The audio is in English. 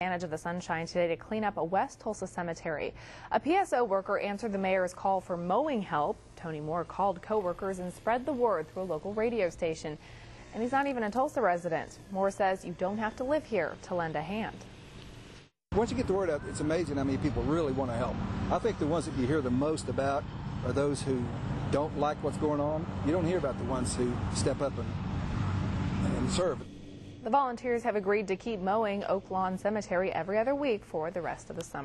advantage of the sunshine today to clean up a West Tulsa cemetery. A PSO worker answered the mayor's call for mowing help. Tony Moore called coworkers and spread the word through a local radio station. And he's not even a Tulsa resident. Moore says you don't have to live here to lend a hand. Once you get the word out, it's amazing how many people really want to help. I think the ones that you hear the most about are those who don't like what's going on. You don't hear about the ones who step up and, and serve. The volunteers have agreed to keep mowing Oak Lawn Cemetery every other week for the rest of the summer.